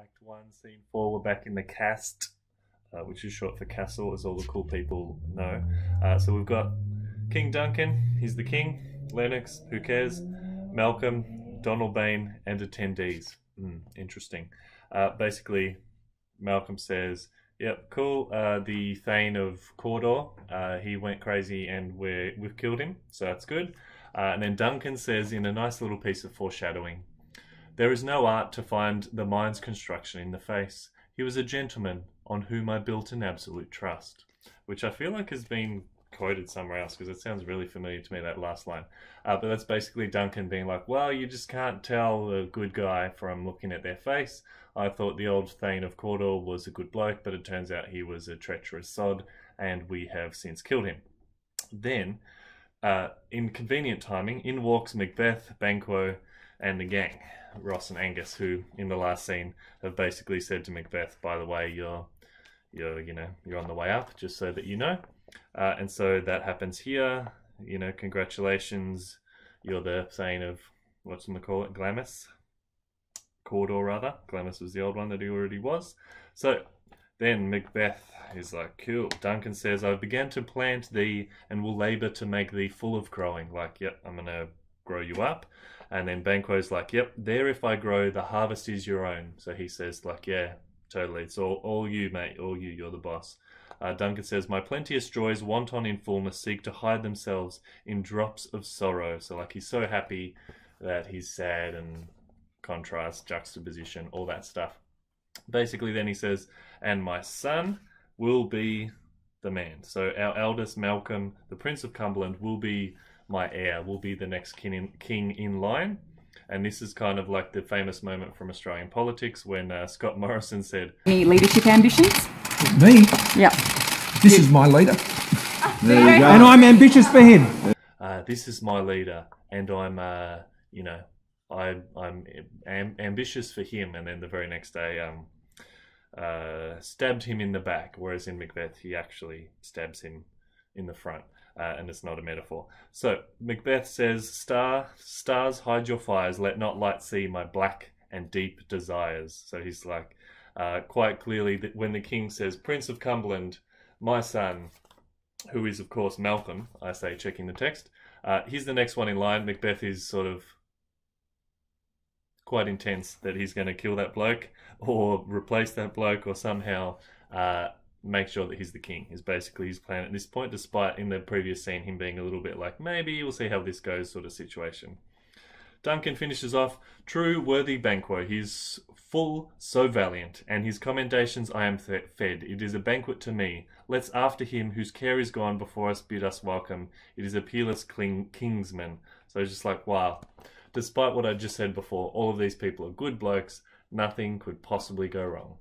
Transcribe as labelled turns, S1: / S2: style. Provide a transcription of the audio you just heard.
S1: Act 1, Scene 4, we're back in the cast, uh, which is short for castle, as all the cool people know. Uh, so we've got King Duncan, he's the king, Lennox, who cares, Malcolm, Donalbain, and attendees. Mm, interesting. Uh, basically, Malcolm says, Yep, cool. Uh, the Thane of Cawdor, uh, he went crazy and we we've killed him, so that's good. Uh, and then Duncan says, in a nice little piece of foreshadowing, there is no art to find the mind's construction in the face. He was a gentleman on whom I built an absolute trust, which I feel like has been quoted somewhere else because it sounds really familiar to me, that last line. Uh, but that's basically Duncan being like, well, you just can't tell a good guy from looking at their face. I thought the old Thane of Cawdor was a good bloke, but it turns out he was a treacherous sod, and we have since killed him. Then, uh, in convenient timing, in walks Macbeth, Banquo, and the gang, Ross and Angus, who in the last scene have basically said to Macbeth, "By the way, you're, you're, you know, you're on the way up, just so that you know." Uh, and so that happens here. You know, congratulations, you're the thane of what's going to call it, Glamis, Cawdor rather. Glamis was the old one that he already was. So then Macbeth is like, cool. Duncan says, I have began to plant thee and will labour to make thee full of growing. Like, yep, I'm going to grow you up. And then Banquo's like, yep, there if I grow, the harvest is your own. So he says, like, yeah, totally. It's all, all you, mate. All you. You're the boss. Uh, Duncan says, My plenteous joys, wanton in fullness, seek to hide themselves in drops of sorrow. So, like, he's so happy that he's sad and contrast, juxtaposition, all that stuff. Basically, then he says, And my son will be the man. So, our eldest Malcolm, the Prince of Cumberland, will be my heir, will be the next king in, king in line. And this is kind of like the famous moment from Australian politics when uh, Scott Morrison said,
S2: Any leadership ambitions?
S3: Me?
S2: Yeah.
S3: This is my leader.
S4: There you go.
S3: And I'm ambitious for him.
S1: uh, "This is my leader, and I'm, uh, you know, I, I'm am, ambitious for him." And then the very next day, um, uh, stabbed him in the back. Whereas in Macbeth, he actually stabs him in the front, uh, and it's not a metaphor. So Macbeth says, "Star, stars, hide your fires. Let not light see my black and deep desires." So he's like, uh, quite clearly that when the king says, "Prince of Cumberland, my son," who is of course Malcolm, I say, checking the text. Uh, he's the next one in line. Macbeth is sort of quite intense that he's going to kill that bloke or replace that bloke or somehow uh, make sure that he's the king. Is basically his plan at this point, despite in the previous scene him being a little bit like maybe we'll see how this goes sort of situation. Duncan finishes off, True, worthy Banquo, he's full, so valiant, and his commendations I am th- fed. It is a banquet to me. Let's after him, whose care is gone before us, bid us welcome. It is a peerless cling- kingsman. So it's just like, wow. Despite what I just said before, all of these people are good blokes. Nothing could possibly go wrong.